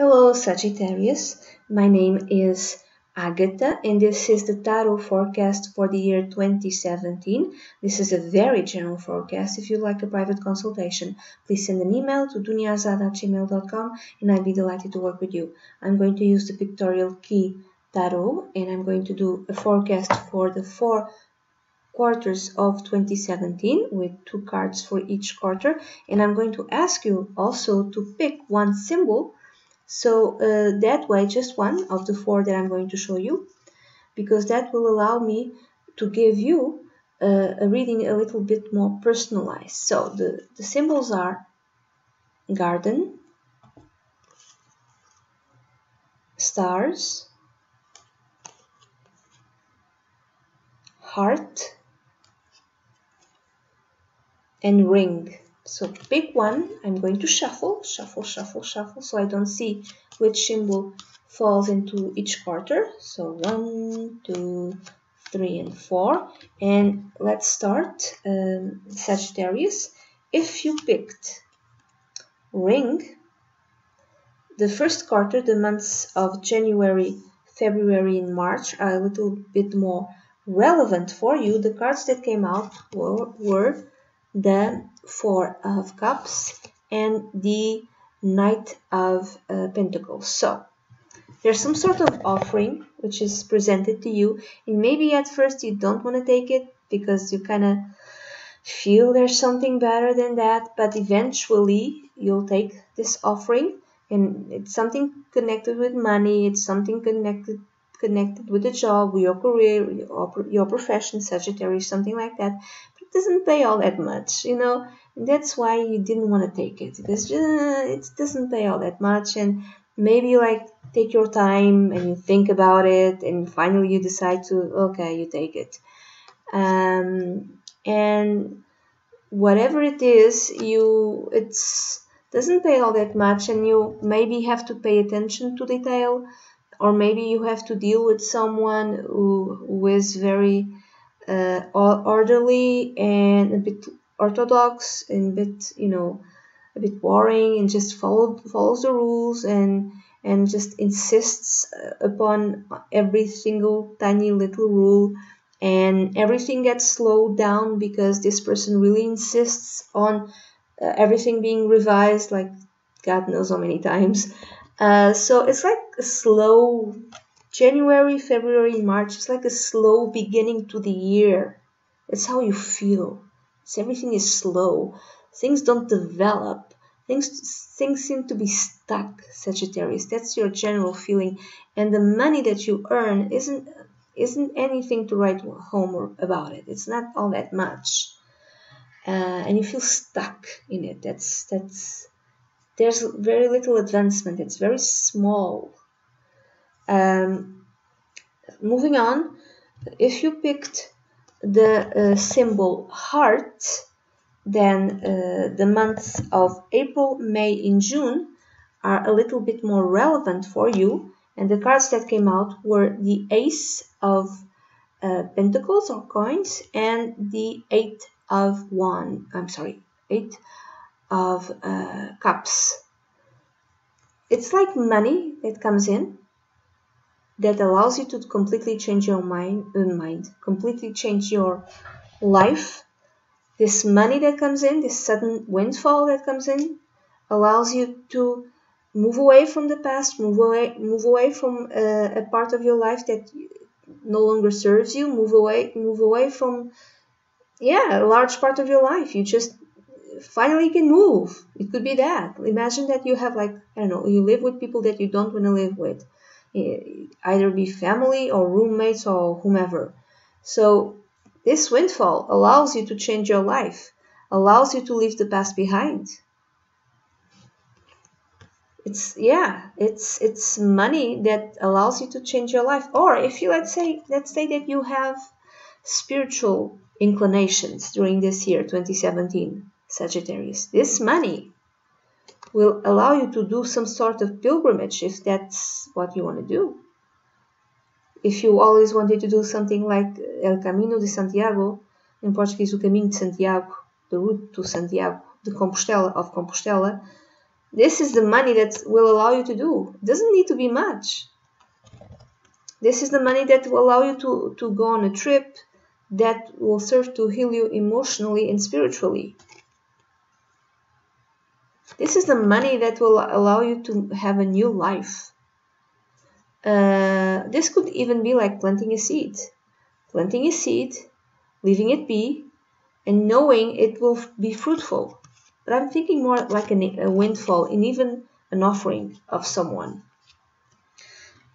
Hello Sagittarius, my name is Agatha and this is the tarot forecast for the year 2017. This is a very general forecast. If you'd like a private consultation, please send an email to dunyazade@gmail.com and I'd be delighted to work with you. I'm going to use the pictorial key tarot and I'm going to do a forecast for the four quarters of 2017 with two cards for each quarter and I'm going to ask you also to pick one symbol so uh, that way, just one of the four that I'm going to show you, because that will allow me to give you uh, a reading a little bit more personalized. So the, the symbols are garden, stars, heart, and ring. So pick one, I'm going to shuffle, shuffle, shuffle, shuffle, so I don't see which symbol falls into each quarter. So one, two, three, and four. And let's start um, Sagittarius. If you picked ring, the first quarter, the months of January, February, and March are a little bit more relevant for you. The cards that came out were, were the Four of Cups and the Knight of uh, Pentacles. So there's some sort of offering which is presented to you and maybe at first you don't want to take it because you kind of feel there's something better than that but eventually you'll take this offering and it's something connected with money it's something connected connected with a job your career your, your profession sagittarius something like that doesn't pay all that much, you know. that's why you didn't want to take it because uh, it doesn't pay all that much, and maybe like take your time and you think about it, and finally you decide to okay, you take it. Um, and whatever it is, you it's doesn't pay all that much, and you maybe have to pay attention to detail, or maybe you have to deal with someone who, who is very uh, orderly and a bit orthodox and a bit you know a bit boring and just follow, follows the rules and and just insists uh, upon every single tiny little rule. And everything gets slowed down because this person really insists on uh, everything being revised like god knows how many times. Uh, so it's like a slow January, February, March is like a slow beginning to the year. It's how you feel. It's, everything is slow. Things don't develop. Things things seem to be stuck, Sagittarius. That's your general feeling. And the money that you earn isn't isn't anything to write home about it. It's not all that much. Uh, and you feel stuck in it. That's that's there's very little advancement. It's very small um, moving on, if you picked the uh, symbol heart, then uh, the months of April, May, and June are a little bit more relevant for you. And the cards that came out were the Ace of uh, Pentacles or coins and the Eight of One. I'm sorry, Eight of uh, Cups. It's like money that comes in that allows you to completely change your mind, uh, mind, completely change your life. This money that comes in, this sudden windfall that comes in, allows you to move away from the past, move away, move away from uh, a part of your life that no longer serves you, move away, move away from, yeah, a large part of your life. You just finally can move. It could be that. Imagine that you have like, I don't know, you live with people that you don't want to live with either be family or roommates or whomever. So this windfall allows you to change your life, allows you to leave the past behind. It's yeah, it's it's money that allows you to change your life. Or if you let's say let's say that you have spiritual inclinations during this year 2017 Sagittarius. This money will allow you to do some sort of pilgrimage if that's what you want to do. If you always wanted to do something like El Camino de Santiago, in Portuguese, o Caminho de Santiago, the route to Santiago, the Compostela of Compostela, This is the money that will allow you to do. It doesn't need to be much. This is the money that will allow you to, to go on a trip that will serve to heal you emotionally and spiritually. This is the money that will allow you to have a new life. Uh, this could even be like planting a seed. Planting a seed, leaving it be, and knowing it will be fruitful. But I'm thinking more like a, a windfall and even an offering of someone.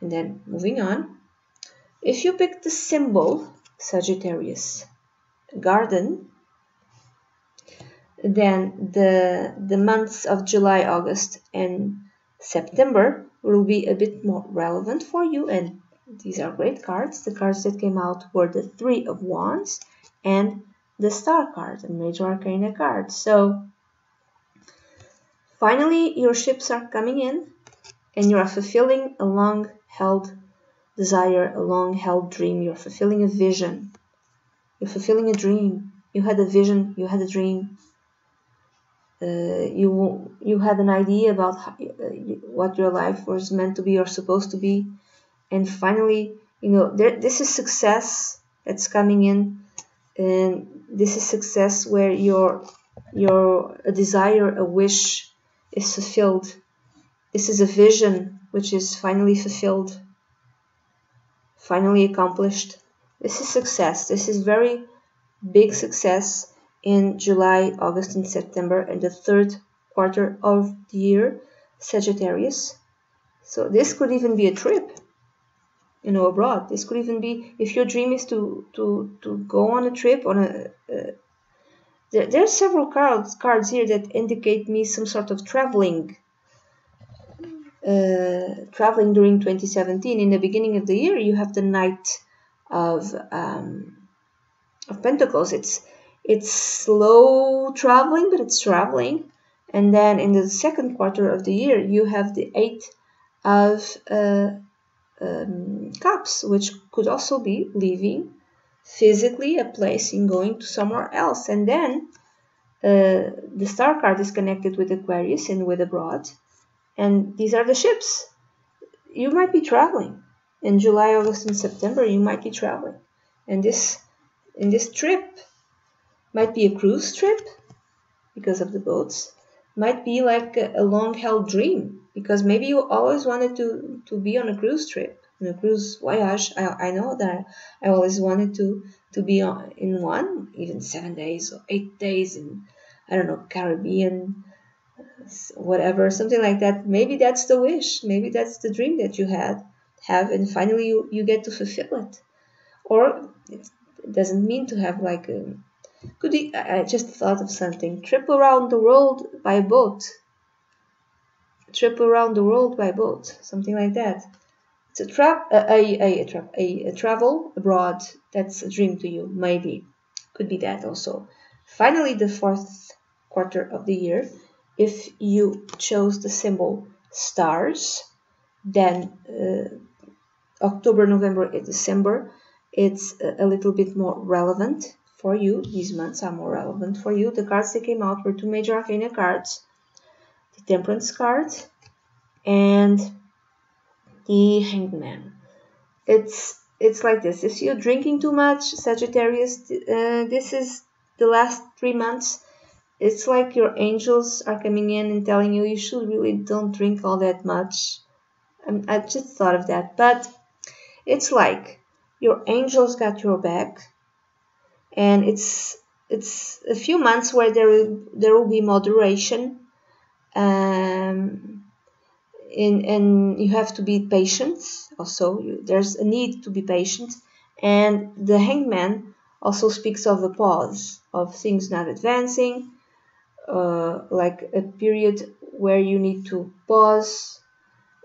And then moving on. If you pick the symbol Sagittarius garden, then the, the months of July, August, and September will be a bit more relevant for you. And these are great cards. The cards that came out were the Three of Wands and the Star card, the Major Arcana card. So finally, your ships are coming in and you are fulfilling a long held desire, a long held dream. You're fulfilling a vision. You're fulfilling a dream. You had a vision, you had a dream. Uh, you you had an idea about how, uh, what your life was meant to be or supposed to be, and finally, you know, there, this is success that's coming in, and this is success where your your a desire, a wish is fulfilled. This is a vision which is finally fulfilled finally accomplished. This is success. This is very big success in July, August, and September, and the third quarter of the year, Sagittarius. So this could even be a trip, you know, abroad. This could even be if your dream is to to to go on a trip on a. There, are several cards cards here that indicate me some sort of traveling uh, traveling during 2017 in the beginning of the year you have the knight of um, of pentacles it's it's slow traveling but it's traveling and then in the second quarter of the year you have the eight of uh, um, cups which could also be leaving physically a place and going to somewhere else and then uh, the star card is connected with aquarius and with abroad and these are the ships. You might be traveling in July, August, and September. You might be traveling, and this in this trip might be a cruise trip because of the boats. Might be like a, a long-held dream because maybe you always wanted to to be on a cruise trip, on a cruise voyage. I, I know that I always wanted to to be on, in one, even seven days or eight days in I don't know Caribbean whatever, something like that. Maybe that's the wish. Maybe that's the dream that you had have, and finally you, you get to fulfill it. Or it doesn't mean to have like a could be, I just thought of something. Trip around the world by boat. Trip around the world by boat, something like that. It's a trap, a, a, a, a, a travel abroad. That's a dream to you, maybe. Could be that also. Finally, the fourth quarter of the year if you chose the symbol stars, then uh, October, November, and December, it's a, little bit more relevant for you. These months are more relevant for you. The cards that came out were two major arcana cards, the Temperance card and the Hanged Man. It's it's like this. If you're drinking too much, Sagittarius, uh, this is the last three months it's like your angels are coming in and telling you you should really don't drink all that much. Um, I just thought of that, but it's like your angels got your back, and it's it's a few months where there will, there will be moderation, um, in, and you have to be patient. Also, you, there's a need to be patient, and the hangman also speaks of a pause of things not advancing uh, like a period where you need to pause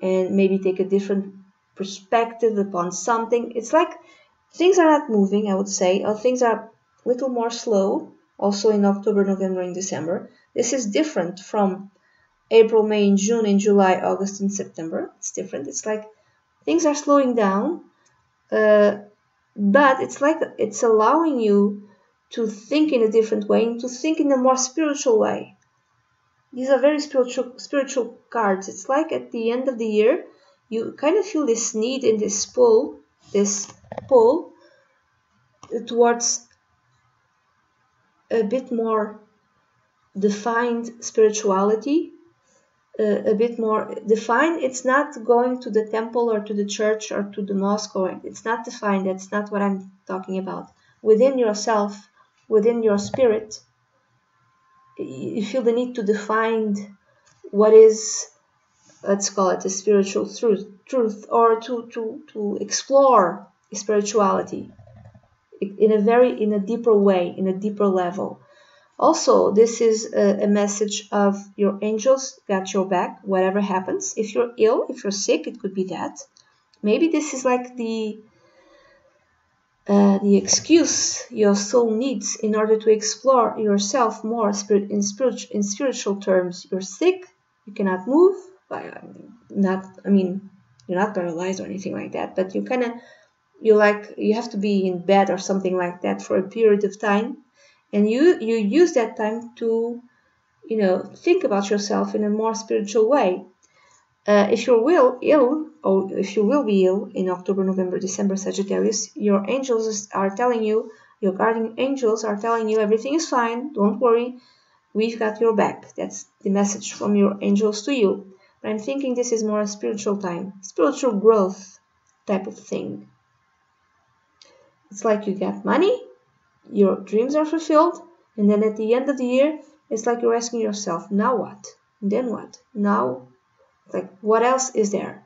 and maybe take a different perspective upon something. It's like things are not moving, I would say, or things are little more slow, also in October, November, and December. This is different from April, May, and June, and July, August, and September. It's different. It's like things are slowing down, uh, but it's like it's allowing you to think in a different way and to think in a more spiritual way. these are very spiritual spiritual cards. It's like at the end of the year, you kind of feel this need and this pull, this pull towards a bit more defined spirituality, uh, a bit more defined. It's not going to the temple or to the church or to the mosque, or it's not defined. That's not what I'm talking about. Within yourself, within your spirit, you feel the need to define what is let's call it a spiritual truth truth or to to to explore spirituality in a very in a deeper way in a deeper level. Also this is a, a message of your angels got your back whatever happens. If you're ill if you're sick it could be that. Maybe this is like the uh, the excuse your soul needs in order to explore yourself more spirit, in, spiritual, in spiritual terms. You're sick, you cannot move, but not, I mean, you're not paralyzed or anything like that, but you kind of, you like, you have to be in bed or something like that for a period of time. And you, you use that time to, you know, think about yourself in a more spiritual way. Uh, if you will ill, or if you will be ill in October, November, December, Sagittarius, your angels are telling you, your guardian angels are telling you everything is fine, don't worry, we've got your back. That's the message from your angels to you. But I'm thinking this is more a spiritual time, spiritual growth type of thing. It's like you get money, your dreams are fulfilled, and then at the end of the year, it's like you're asking yourself, now what? And then what? Now like, what else is there?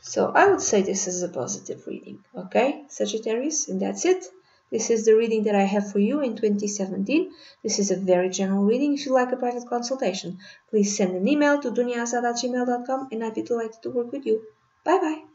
So I would say this is a positive reading, okay, Sagittarius, and that's it. This is the reading that I have for you in 2017. This is a very general reading. If you like a private consultation, please send an email to dunyazade@gmail.com and I'd be delighted to work with you. Bye bye.